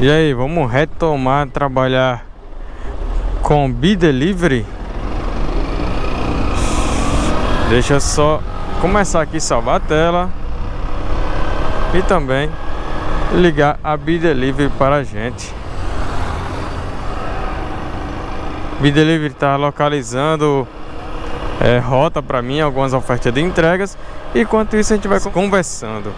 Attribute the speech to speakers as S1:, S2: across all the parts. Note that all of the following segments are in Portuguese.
S1: E aí, vamos retomar trabalhar com B-Delivery? Deixa eu só começar aqui salvar a tela e também ligar a B-Delivery para a gente. B-Delivery está localizando é, rota para mim, algumas ofertas de entregas. Enquanto isso a gente vai conversando.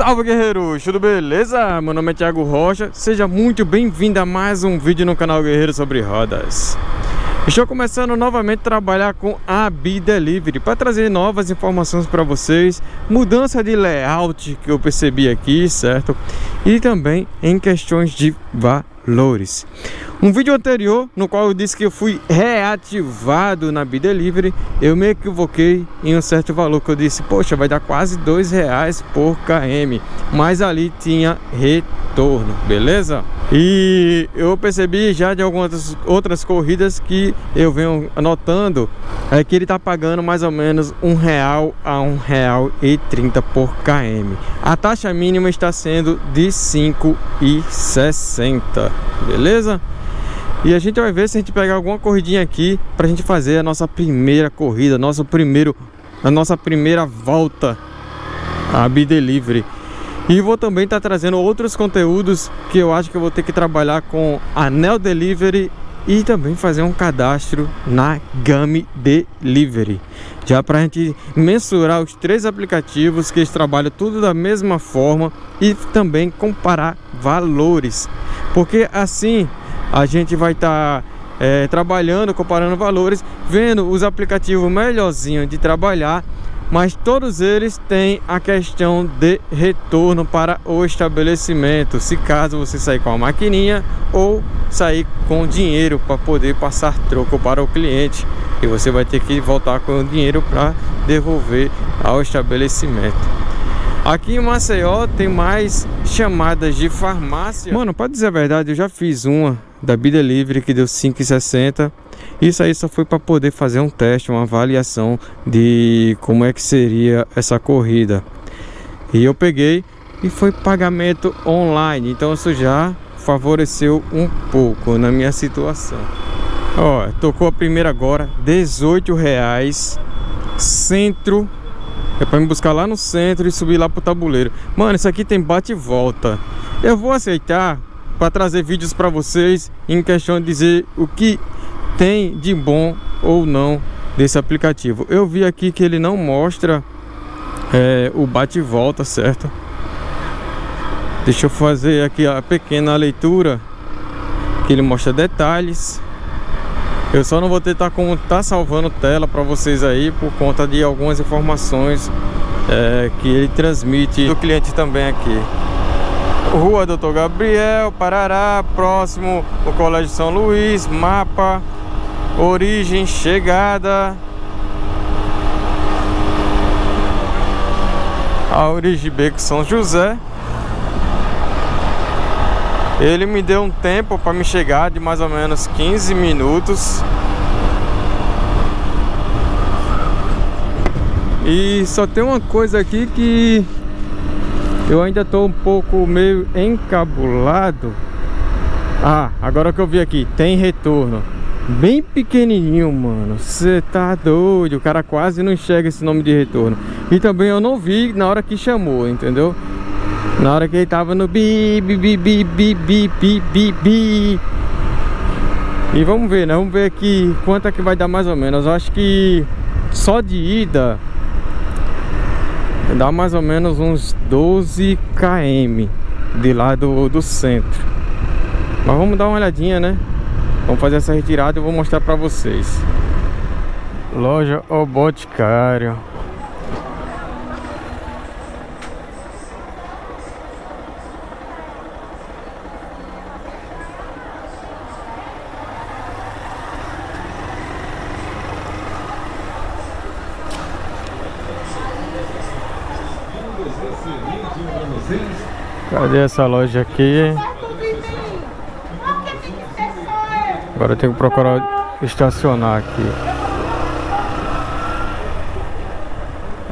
S1: Salve guerreiros, tudo beleza? Meu nome é Thiago Rocha, seja muito bem-vindo a mais um vídeo no canal Guerreiro sobre Rodas Estou começando novamente a trabalhar com a B Delivery para trazer novas informações para vocês, mudança de layout que eu percebi aqui, certo? E também em questões de valores. Um vídeo anterior, no qual eu disse que eu fui reativado na B-Delivery, eu me equivoquei em um certo valor que eu disse, poxa, vai dar quase dois reais por km, mas ali tinha retorno, beleza? E eu percebi já de algumas outras corridas que eu venho anotando é que ele está pagando mais ou menos um real a um real e trinta por km. A taxa mínima está sendo de 5,60, beleza? E a gente vai ver se a gente pegar alguma corridinha aqui para a gente fazer a nossa primeira corrida, nosso primeiro, a nossa primeira volta a B-Delivery. E vou também estar tá trazendo outros conteúdos que eu acho que eu vou ter que trabalhar com a Nel Delivery e também fazer um cadastro na Game Delivery. Já para a gente mensurar os três aplicativos que eles trabalham tudo da mesma forma e também comparar valores. Porque assim a gente vai estar tá, é, trabalhando, comparando valores, vendo os aplicativos melhorzinhos de trabalhar, mas todos eles têm a questão de retorno para o estabelecimento, se caso você sair com a maquininha ou sair com dinheiro para poder passar troco para o cliente e você vai ter que voltar com o dinheiro para devolver ao estabelecimento. Aqui em Maceió tem mais chamadas de farmácia. Mano, pode dizer a verdade, eu já fiz uma da Bida Livre que deu 5,60. Isso aí só foi para poder fazer um teste, uma avaliação de como é que seria essa corrida. E eu peguei e foi pagamento online, então isso já favoreceu um pouco na minha situação. Ó, tocou a primeira agora, 18 reais, centro é pra me buscar lá no centro e subir lá pro tabuleiro. Mano, isso aqui tem bate e volta. Eu vou aceitar para trazer vídeos para vocês em questão de dizer o que tem de bom ou não desse aplicativo. Eu vi aqui que ele não mostra é, o bate volta, certo? Deixa eu fazer aqui a pequena leitura que ele mostra detalhes eu só não vou ter tá, como tá salvando tela para vocês aí por conta de algumas informações é, que ele transmite do cliente também aqui. Rua Doutor Gabriel, Parará, próximo o Colégio São Luís, mapa, origem, chegada. A origem Beco São José. Ele me deu um tempo para me chegar de mais ou menos 15 minutos. E só tem uma coisa aqui que eu ainda estou um pouco meio encabulado. Ah, agora que eu vi aqui, tem retorno. Bem pequenininho, mano. Você tá doido. O cara quase não enxerga esse nome de retorno. E também eu não vi na hora que chamou, entendeu? Na hora que ele tava no bi, bi, bi, bi, bi, bi, bi, bi, bi. E vamos ver, né? Vamos ver aqui quanto é que vai dar mais ou menos. Eu acho que só de ida dá mais ou menos uns 12 km de lá do, do centro. Mas vamos dar uma olhadinha, né? Vamos fazer essa retirada e vou mostrar pra vocês. Loja O Boticário. Cadê essa loja aqui? Agora eu tenho que procurar estacionar aqui.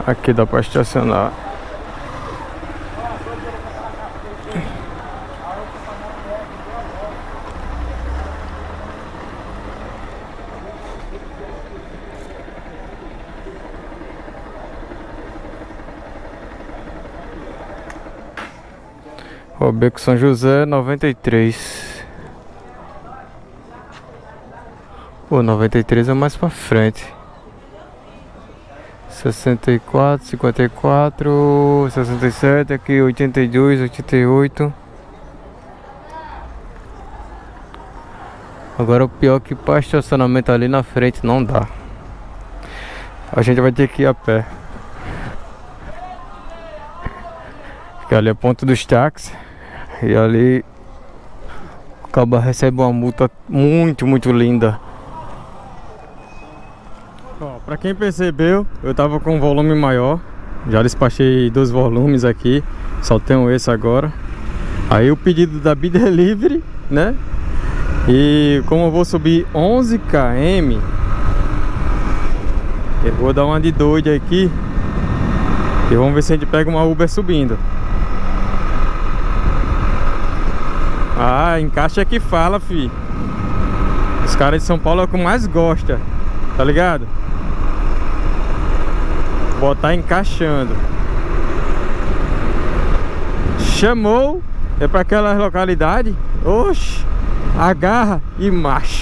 S1: Aqui dá para estacionar. Beco São José 93. O 93 é mais pra frente. 64, 54, 67, aqui 82, 88. Agora o pior é que para estacionamento ali na frente não dá. A gente vai ter que ir a pé. Porque ali é ponto dos táxis. E ali o cabo recebe uma multa muito, muito linda. Ó, pra quem percebeu, eu tava com um volume maior. Já despachei dois volumes aqui. Só tenho esse agora. Aí o pedido da B-Delivery, né? E como eu vou subir 11 km, eu vou dar uma de doido aqui. E vamos ver se a gente pega uma Uber subindo. Ah, encaixa que fala, fi. Os caras de São Paulo é o que mais gosta, tá ligado? Botar encaixando. Chamou, é para aquela localidade. Oxe, agarra e marcha.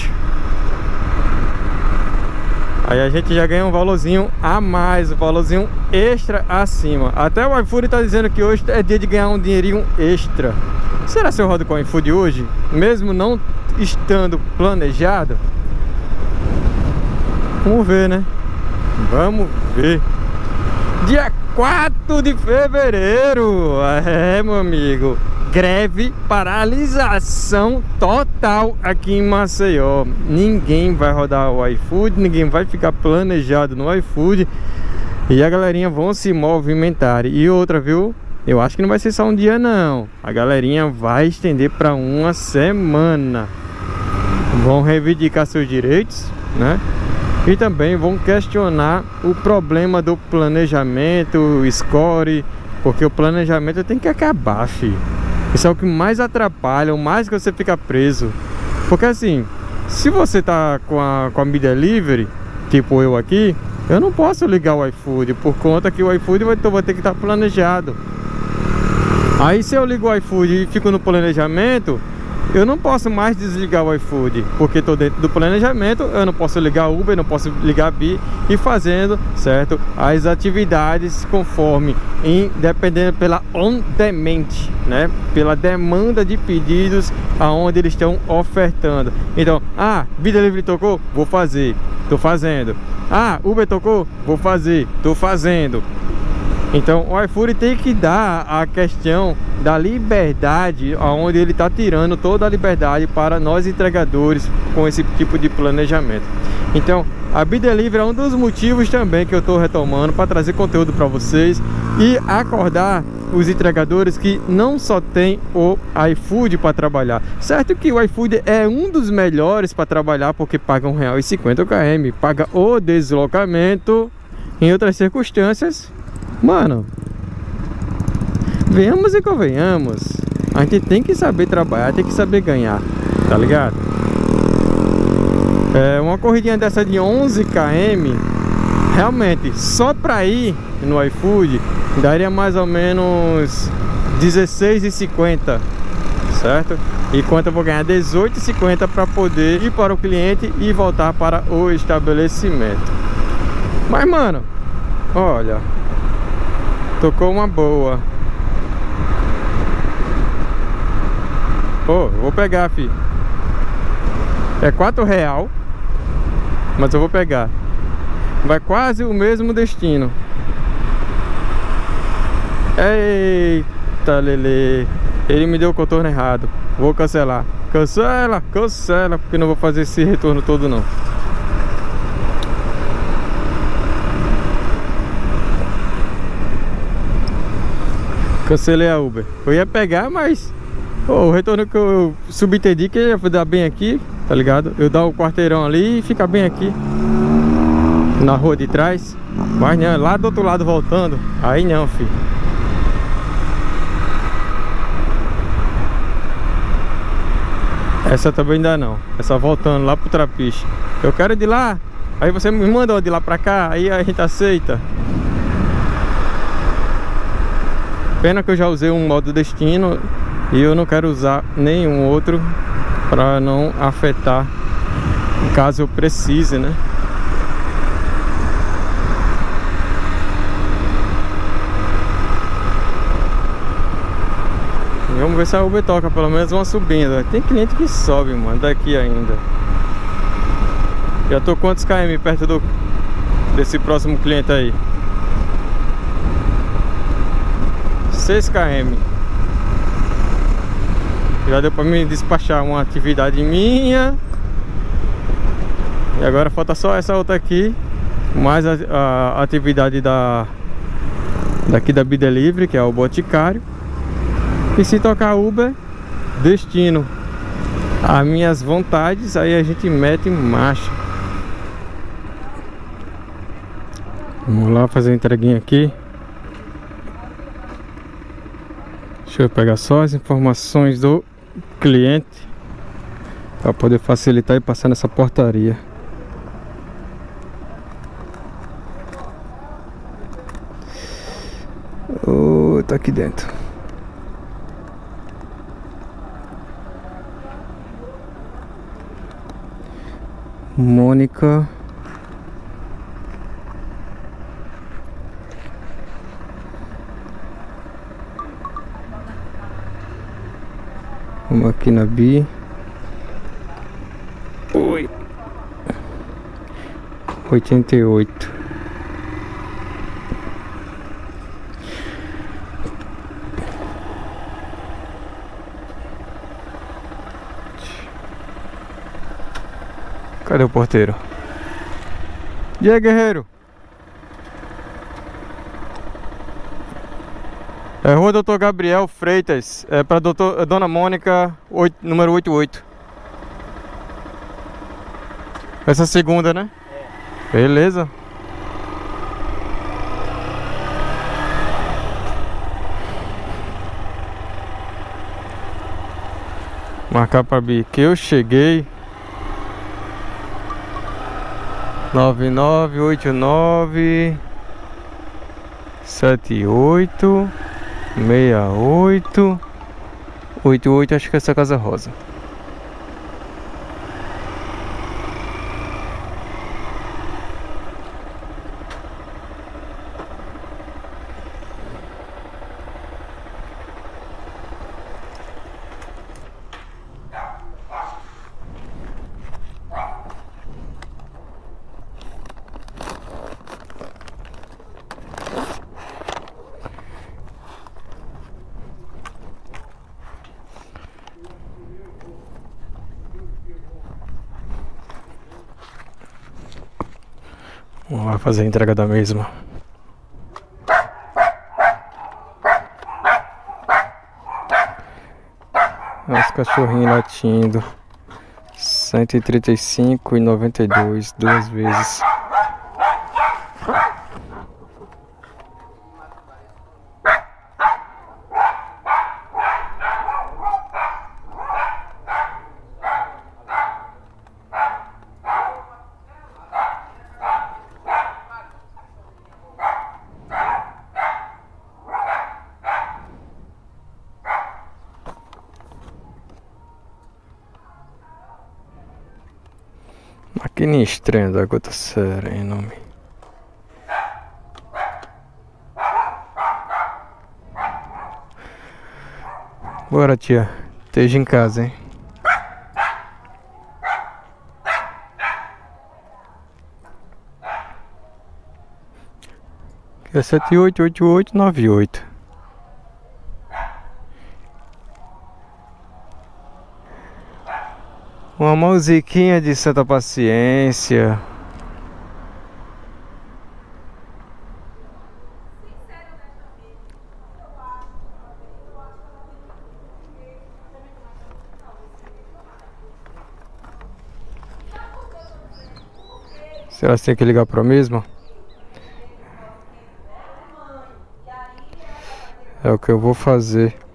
S1: Aí a gente já ganha um valorzinho a mais, um valorzinho extra acima. Até o iFood tá dizendo que hoje é dia de ganhar um dinheirinho extra. Será que eu rodo com o iFood hoje? Mesmo não estando planejado? Vamos ver, né? Vamos ver. Dia 4 de fevereiro. É, meu amigo. Greve, paralisação total aqui em Maceió. Ninguém vai rodar o iFood, ninguém vai ficar planejado no iFood. E a galerinha vão se movimentar. E outra, viu? Eu acho que não vai ser só um dia não. A galerinha vai estender para uma semana. Vão reivindicar seus direitos, né? E também vão questionar o problema do planejamento, o score, porque o planejamento tem que acabar, filho. Isso é o que mais atrapalha, o mais que você fica preso. Porque assim, se você tá com a, com a Mi Delivery, tipo eu aqui, eu não posso ligar o iFood, por conta que o iFood vai, vai ter que estar tá planejado. Aí se eu ligo o iFood e fico no planejamento, eu não posso mais desligar o iFood, porque estou dentro do planejamento, eu não posso ligar Uber, não posso ligar Bi e fazendo, certo? As atividades conforme, em, dependendo pela on demand, né? Pela demanda de pedidos aonde eles estão ofertando. Então, ah, Vida Livre tocou? Vou fazer, estou fazendo. Ah, Uber tocou? Vou fazer, estou fazendo. Então o iFood tem que dar a questão da liberdade, onde ele está tirando toda a liberdade para nós entregadores com esse tipo de planejamento. Então a Bidelivery é um dos motivos também que eu estou retomando para trazer conteúdo para vocês e acordar os entregadores que não só tem o iFood para trabalhar. Certo que o iFood é um dos melhores para trabalhar porque paga R$1,50 km, paga o deslocamento em outras circunstâncias Mano, venhamos e convenhamos. A gente tem que saber trabalhar, tem que saber ganhar, tá ligado? É, uma corridinha dessa de 11 km, realmente, só pra ir no iFood, daria mais ou menos 16,50, certo? Enquanto eu vou ganhar 18,50 para poder ir para o cliente e voltar para o estabelecimento. Mas, mano, olha, Tocou uma boa. Pô, vou pegar, fi. É quatro real. Mas eu vou pegar. Vai quase o mesmo destino. Eita, Lele. Ele me deu o contorno errado. Vou cancelar. Cancela, cancela, porque não vou fazer esse retorno todo não. Cancelei a Uber. Eu ia pegar, mas Oh, o retorno que eu subentendi que ia dar bem aqui, tá ligado? Eu dar o quarteirão ali e ficar bem aqui. Na rua de trás. Mas não, lá do outro lado voltando. Aí não, filho. Essa também ainda não. Essa voltando lá pro trapiche. Eu quero de lá. Aí você me manda de lá pra cá. Aí a gente aceita. Pena que eu já usei um modo destino. E eu não quero usar nenhum outro. Pra não afetar. Caso eu precise, né? Vamos ver se a Uber toca pelo menos uma subida. Tem cliente que sobe, mano, daqui ainda. Já tô quantos km perto do desse próximo cliente aí? 6 km. Já deu pra me despachar uma atividade minha. E agora falta só essa outra aqui. Mais a, a atividade da daqui da Bidelivery, que é o Boticário. E se tocar Uber, destino as minhas vontades, aí a gente mete marcha. Vamos lá fazer a entreguinha aqui. Deixa eu pegar só as informações do cliente para poder facilitar e passar nessa portaria. Oh, tá aqui dentro. Mônica Vamos aqui na Bi Oi Oitenta e oito Cadê o porteiro? E aí, guerreiro? É rua Doutor Gabriel Freitas, é para doutor, é Dona Mônica, 8, número 88. Essa segunda, né? É. Beleza. Marcar para B que eu cheguei nove nove oito nove sete oito meia oito. Oito oito acho que é essa casa rosa Lá fazer a entrega da mesma. Os cachorrinhos latindo. Cento e trinta e cinco e noventa e dois, duas vezes. Maquininha estranha da gota serena, homem. Bora, tia. Esteja em casa, hein? É sete oito oito oito nove oito. Uma musiquinha de Santa Paciência. Se elas têm que ligar para mesma? É o que eu vou fazer.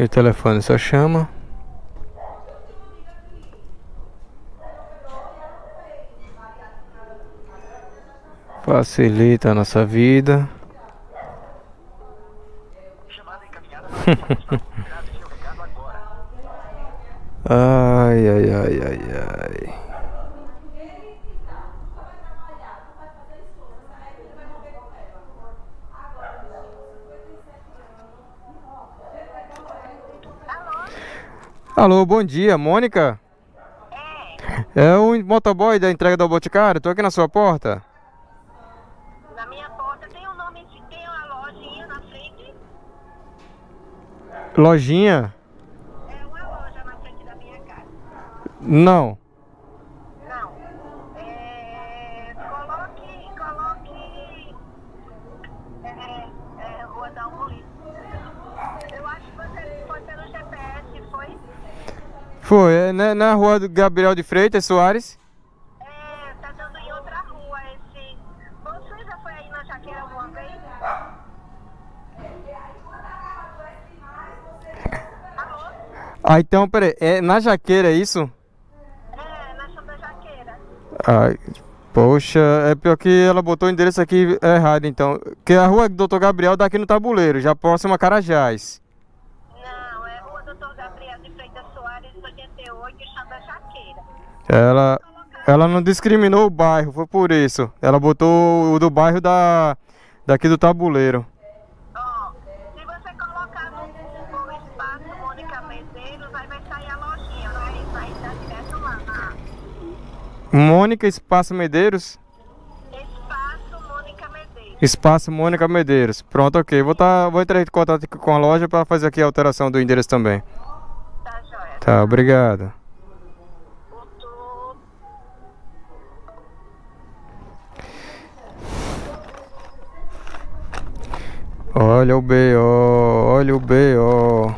S1: E o telefone só chama. Facilita a nossa vida. ai, ai, ai, ai, ai. Alô, bom dia, Mônica? É. O motoboy da entrega do Boticário, tô aqui na sua porta.
S2: Na minha porta tem um nome, tem uma lojinha na frente.
S1: Lojinha?
S2: É uma loja na frente da minha casa.
S1: Não.
S2: É, coloque, coloque. É, é, Rua da Umoli. Eu acho que você foi pelo GPS, foi?
S1: Foi, é na, na rua do Gabriel de Freitas Soares.
S2: É, tá dando em outra rua esse. Você já foi aí na Jaqueira alguma vez? Alô?
S1: Ah, então, peraí, é na Jaqueira, é isso?
S2: É, na Santa Jaqueira.
S1: Ai, poxa, é pior que ela botou o endereço aqui errado, então. Que a rua do Dr. Gabriel dá aqui no tabuleiro, já próximo a Carajás.
S2: Não, é Rua Doutor Gabriel de Freitas Soares, 88, Santa Jaqueira.
S1: Ela, ela não discriminou o bairro, foi por isso. Ela botou o do bairro da, daqui do tabuleiro.
S2: Ó, se você colocar no Google Espaço Mônica Medeiros, aí vai sair a lojinha, vai, vai dar direto lá na
S1: Mônica Espaço Medeiros.
S2: Espaço Mônica Medeiros.
S1: Espaço Mônica Medeiros. Pronto, ok. Vou, tá, vou entrar em contato com a loja para fazer aqui a alteração do endereço também.
S2: Tá joia.
S1: Tá, obrigado. Olha o B.O., olha o B.O.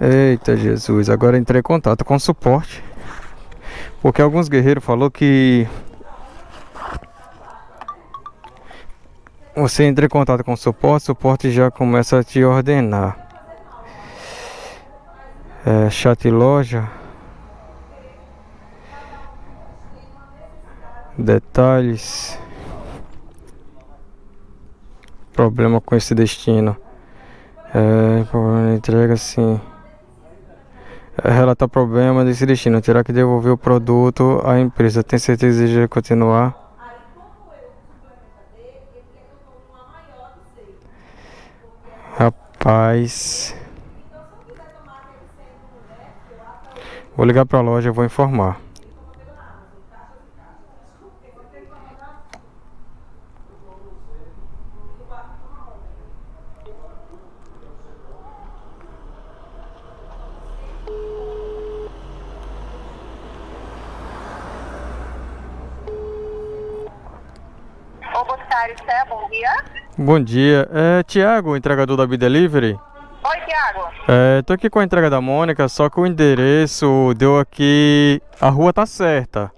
S1: Eita Jesus, agora entrei em contato com o suporte. Porque alguns guerreiros falou que você entra em contato com o suporte, o suporte já começa a te ordenar. É, chat loja. Detalhes. Problema com esse destino. É, problema de entrega sim. É, relatar problema desse destino. Terá que devolver o produto à empresa. Tem certeza de continuar? Rapaz. Vou ligar pra loja, vou informar.
S2: Ô, Boticário, Cé, bom dia.
S1: Bom dia, é Tiago, entregador da B-Delivery.
S2: Oi, Tiago.
S1: É, tô aqui com a entrega da Mônica, só que o endereço deu aqui. A rua tá certa.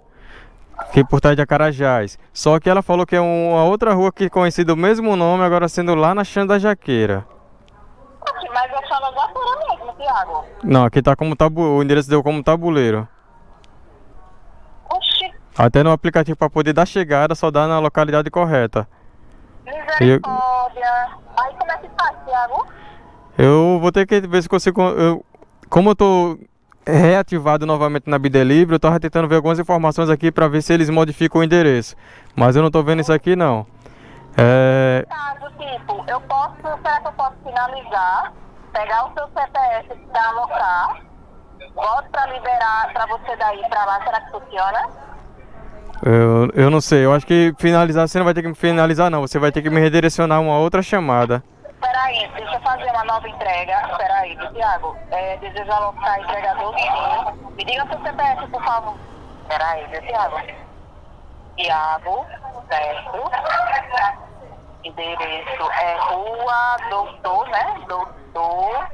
S1: Aqui por trás de Acarajás. Só que ela falou que é uma outra rua que conhecida o mesmo nome, agora sendo lá na Xanda da Jaqueira.
S2: Mas eu chamo da Pura mesmo, Tiago.
S1: Não, aqui tá como tabu... o endereço deu como tabuleiro.
S2: Oxi,
S1: Até no aplicativo para poder dar chegada só dá na localidade correta.
S2: Misericórdia. Aí como é que faz, Tiago?
S1: Eu vou ter que ver se consigo. Eu, como eu tô. reativado novamente na Bidelibre. Eu tava tentando ver algumas informações aqui para ver se eles modificam o endereço. Mas eu não tô vendo isso aqui não. É...
S2: Caso, tipo, eu posso, será que eu posso finalizar, pegar o seu CPF para alocar, volto para liberar para você daí para lá, será que funciona?
S1: Eu, eu não sei, eu acho que finalizar você não vai ter que me finalizar não, você vai ter que me redirecionar uma outra chamada.
S2: Peraí, deixa eu fazer uma nova entrega. Peraí, Tiago, é, desejo alocar entregador sim. Me diga seu CPF, por favor. Peraí, Tiago. Tiago, certo. Endereço é Rua Doutor, né? Doutor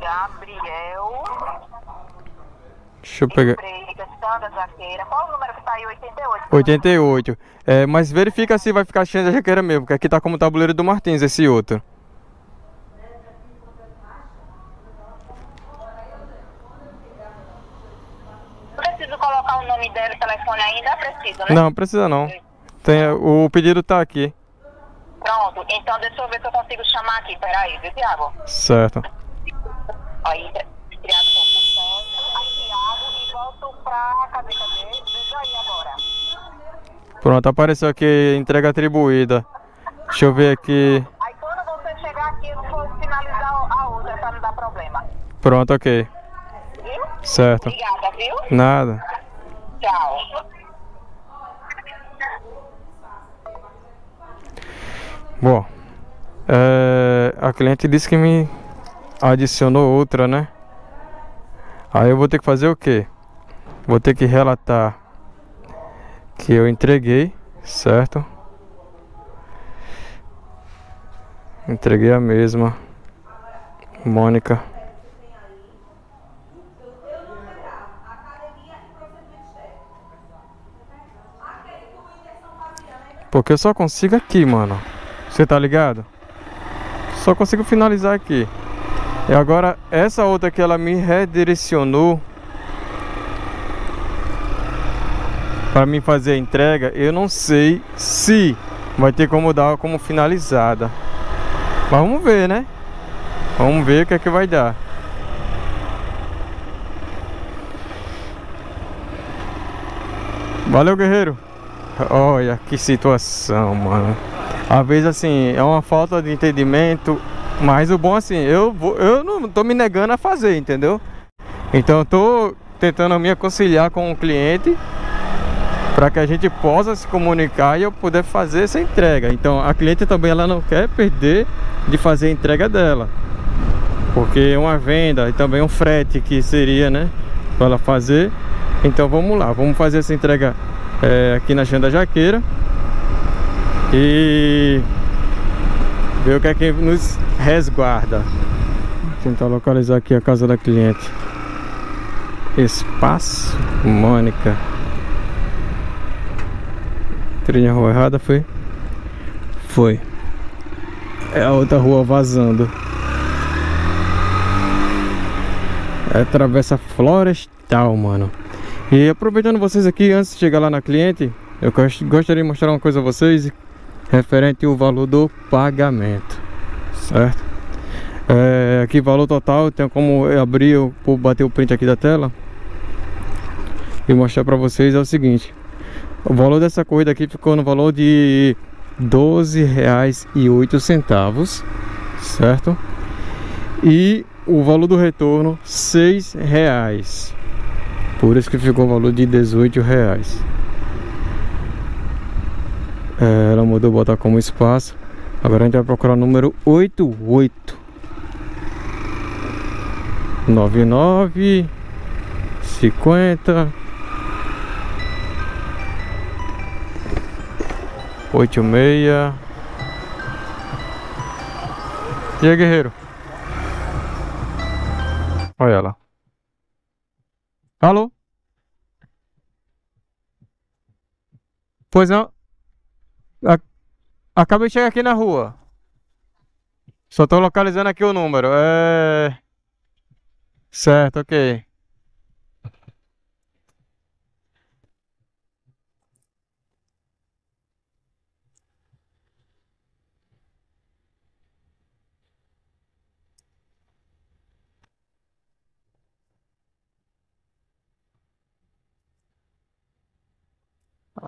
S2: Gabriel.
S1: Deixa eu pegar.
S2: Jaqueira. Qual o número que tá aí? 88.
S1: 88. É, mas verifica se vai ficar cheio da jaqueira mesmo, porque aqui tá como tabuleiro do Martins, esse outro.
S2: Preciso colocar o nome dela e telefone ainda? Preciso, né?
S1: Não, precisa não. Tem, o pedido tá aqui.
S2: Pronto, então deixa eu ver se eu consigo chamar aqui. Peraí, viu, Tiago?
S1: Certo.
S2: Aí, criado com sucesso. Aí, Tiago, e volto pra. Cadê, cadê? Veja aí agora.
S1: Pronto, apareceu aqui entrega atribuída. Deixa eu ver aqui.
S2: Aí, quando você chegar aqui, eu vou finalizar a outra pra não dar problema.
S1: Pronto, ok.
S2: Viu?
S1: Certo.
S2: Obrigada, viu?
S1: Nada.
S2: Tchau.
S1: Bom, é, a cliente disse que me adicionou outra, né? Aí eu vou ter que fazer o quê? Vou ter que relatar que eu entreguei, certo? Entreguei a mesma, Mônica. Porque eu só consigo aqui, mano. Você tá ligado? Só consigo finalizar aqui. E agora, essa outra que ela me redirecionou para mim fazer a entrega, eu não sei se vai ter como dar como finalizada. Mas vamos ver, né? Vamos ver o que é que vai dar. Valeu, guerreiro. Olha que situação, mano. Às vezes assim, é uma falta de entendimento, mas o bom assim, eu vou, eu não tô me negando a fazer, entendeu? Então eu tô tentando me conciliar com o cliente para que a gente possa se comunicar e eu poder fazer essa entrega. Então a cliente também ela não quer perder de fazer a entrega dela. Porque uma venda e também um frete que seria, né, para ela fazer. Então vamos lá, vamos fazer essa entrega é, aqui na Xanda Jaqueira e ver o que é que nos resguarda. Vou tentar localizar aqui a casa da cliente. Espaço Mônica. Trilha rua errada foi? Foi. É a outra rua vazando. É travessa florestal, mano. E aproveitando vocês aqui, antes de chegar lá na cliente, eu gostaria de mostrar uma coisa a vocês referente ao valor do pagamento, certo? É, aqui valor total, tem como abrir, eu bater o print aqui da tela e mostrar para vocês é o seguinte: o valor dessa corrida aqui ficou no valor de R$ 12,08, certo? E o valor do retorno R$ 6,00. Por isso que ficou o valor de 18 reais. É, ela mudou botar como espaço. Agora a gente vai procurar o número 88. 99 50 86 E aí, guerreiro? Olha ela. Alô? Pois não. Acabei de chegar aqui na rua. Só tô localizando aqui o número. É. Certo, ok.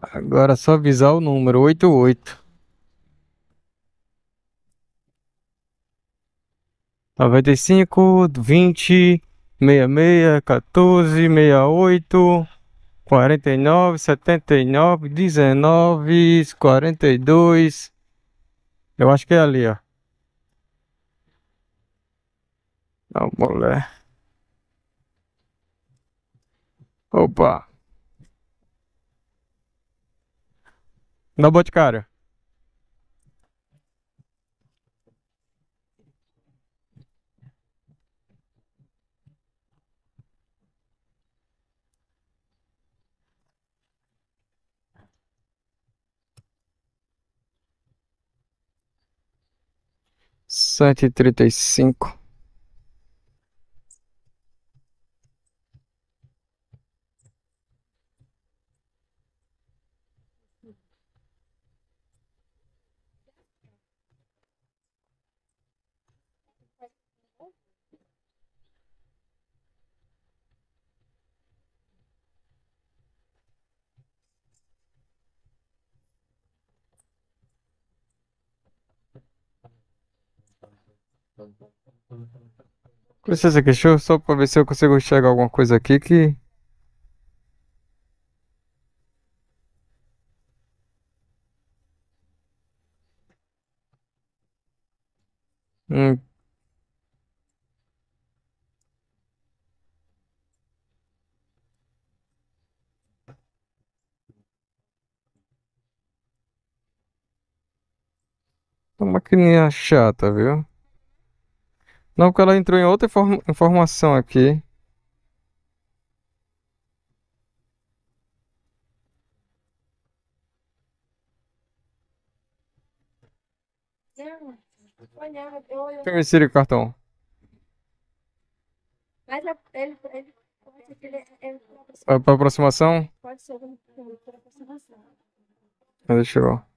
S1: Agora é só avisar o número 88. 95, 20, 66, 14, 68, 49, 79, 19, 42. Eu acho que é ali, ó. Não, mulher. Opa. Na Boticária. Cento e trinta e cinco. Com licença aqui, deixa eu só pra ver se eu consigo enxergar alguma coisa aqui que... Hum. Uma maquininha chata, viu? Não, porque ela entrou em outra inform informação aqui. Ele cartão.
S3: Mas ele, ele, ele, ele, ele,
S1: Vai pra aproximação?
S3: pode ser por aproximação.
S1: Deixa eu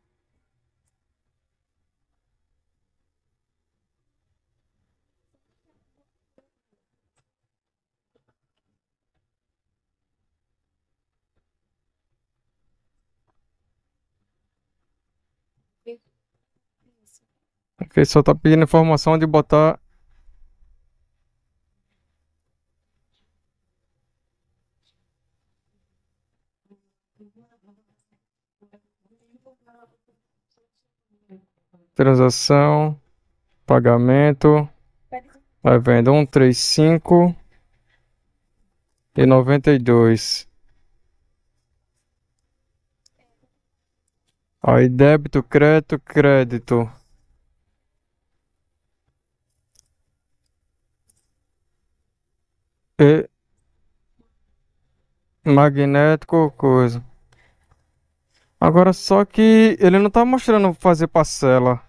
S1: Ok, só tá pedindo informação de botar. Transação, pagamento, vai vendo um, três, cinco e noventa e dois. Aí débito, crédito, crédito. E magnético, coisa. Agora só que ele não tá mostrando fazer parcela.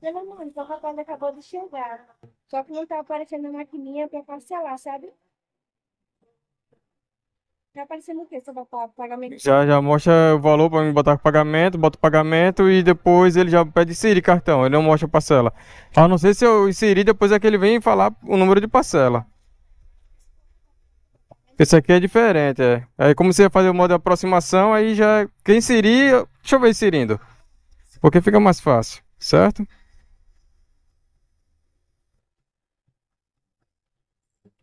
S3: Pelo então o rapaz acabou de chegar. Só que não tá aparecendo a maquininha pra parcelar, sabe? Tá aparecendo o quê? Só botar pagamento?
S1: Já, já mostra o valor pra mim botar pagamento, bota o pagamento e depois ele já pede inserir cartão, ele não mostra parcela. A não ser se eu inserir, depois é que ele vem falar o número de parcela. Esse aqui é diferente, é. Aí como você fazer o modo de aproximação, aí já. Quem inserir, deixa eu ver inserindo. Porque fica mais fácil, certo?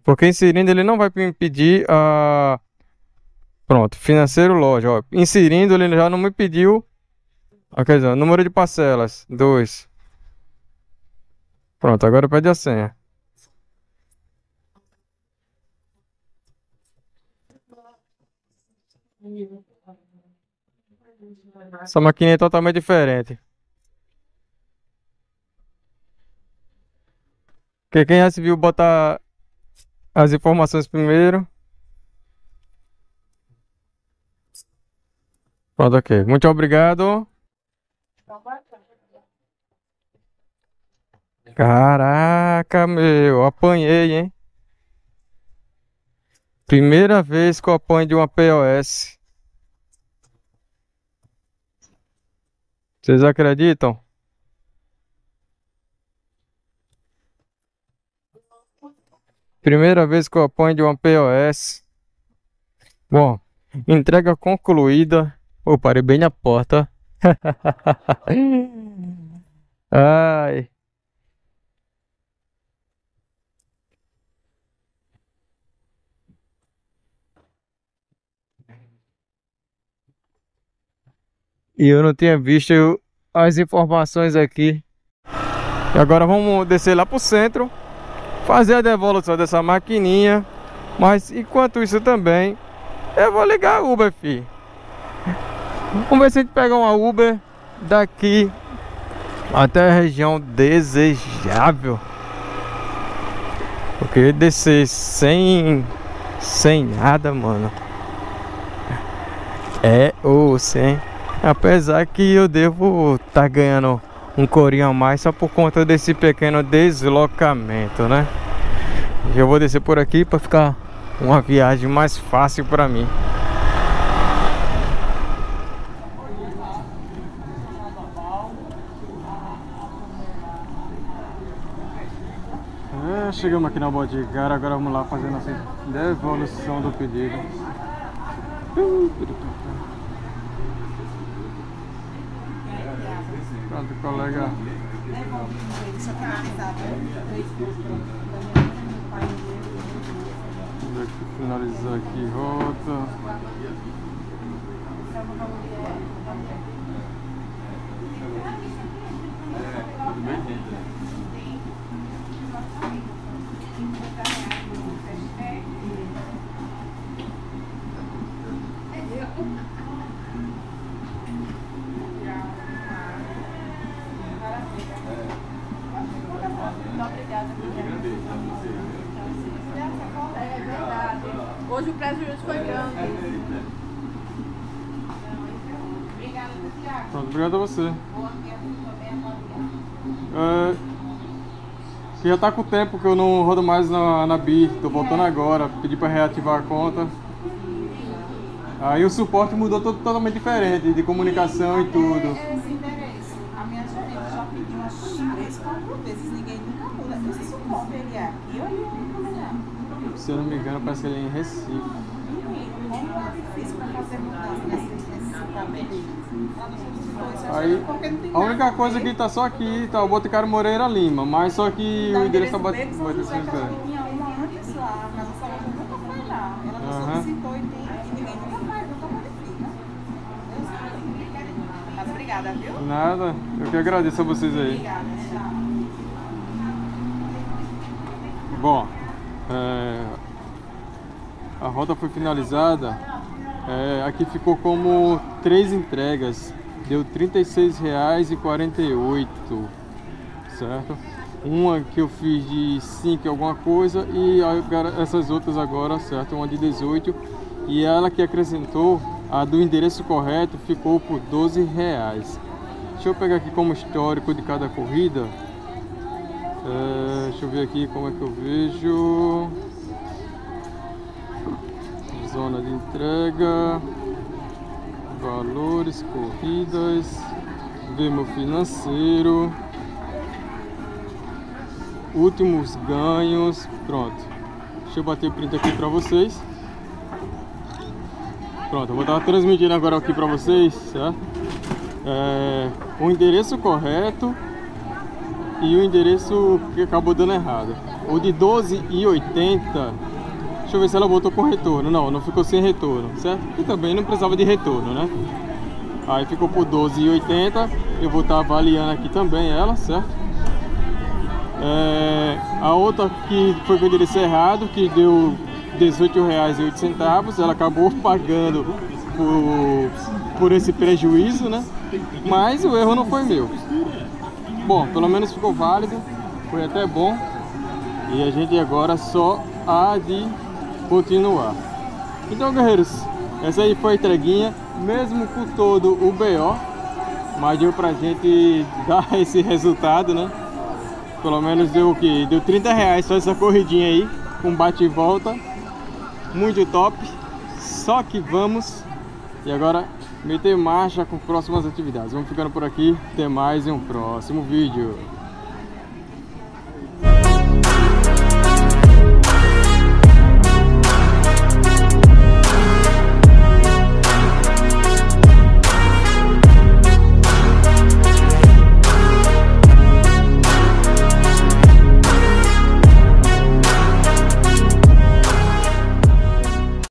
S1: Porque inserindo ele não vai me pedir a. Pronto, financeiro loja, ó. Inserindo ele já não me pediu. Ó, quer dizer, número de parcelas, 2. Pronto, agora pede a senha. Essa maquininha é totalmente diferente. Porque quem já se viu botar as informações primeiro. Pronto, ok. Muito obrigado. Caraca, meu, apanhei, hein? Primeira vez que eu apanho de uma POS. Vocês acreditam? Primeira vez que eu apanho de uma POS. Bom, Entrega concluída. Pô, parei bem na porta. Ai. E eu não tinha visto as informações aqui. E agora vamos descer lá pro centro. Fazer a devolução dessa maquininha. Mas enquanto isso também, eu vou ligar a Uber, fi. Vamos ver se a gente pega uma Uber daqui até a região desejável. Porque descer sem sem nada, mano. É ou sem. Apesar que eu devo estar tá ganhando um corinho a mais só por conta desse pequeno deslocamento, né? Eu vou descer por aqui para ficar uma viagem mais fácil para mim. É, chegamos aqui na Bodyguard, agora vamos lá fazer nossa devolução do pedido. Pronto, colega. Vamos finalizar aqui, rota.
S4: Hoje o prejuízo foi grande.
S1: Pronto, obrigado a você. É, já tá com o tempo que eu não rodo mais na, na BI, tô voltando agora, pedi para reativar a conta. Aí o suporte mudou todo, totalmente diferente, de comunicação e tudo.
S4: Esse interesse, a minha gerente já pediu umas três, quatro vezes, ninguém nunca muda. Esse suporte ele é aqui ou ele é
S1: Se eu não me engano, parece que ele é em Recife.
S4: É?
S1: Aí, a única coisa que tá só aqui, tá o Boticário Moreira Lima, mas só que o endereço batido.
S4: Tinha uma antes lá, mas a saúde nunca foi lá. Ela não solicitou ninguém nunca faz, nunca modifica. Mas obrigada, viu?
S1: Nada, eu que agradeço a vocês aí.
S4: Obrigada.
S1: Bom, é, a rota foi finalizada. É, aqui ficou como três entregas, deu R$ 36,48, certo? Uma que eu fiz de 5 alguma coisa e essas outras agora, certo? Uma de 18 e ela que acrescentou a do endereço correto ficou por 12 reais. Deixa eu pegar aqui como histórico de cada corrida. É, deixa eu ver aqui como é que eu vejo zona de entrega, valores, corridas, ver meu financeiro, últimos ganhos, pronto. Deixa eu bater o print aqui para vocês. Pronto, eu vou estar transmitindo agora aqui para vocês, certo? É, o endereço correto e o endereço que acabou dando errado. O de 12,80 Deixa eu ver se ela voltou com retorno. Não, não ficou sem retorno, certo? E também não precisava de retorno, né? Aí ficou por 12,80. Eu vou estar avaliando aqui também ela, certo? É, a outra que foi com o endereço errado, que deu R$18,08, ela acabou pagando por, por esse prejuízo, né? Mas o erro não foi meu. Bom, pelo menos ficou válido, foi até bom. E a gente agora só há de continuar. Então, guerreiros, essa aí foi a entreguinha, mesmo com todo o BO, mas deu pra gente dar esse resultado, né? Pelo menos deu o que? Deu 30 reais só essa corridinha aí, com bate e volta, muito top. Só que vamos, e agora meter marcha com próximas atividades. Vamos ficando por aqui, até mais em um próximo vídeo.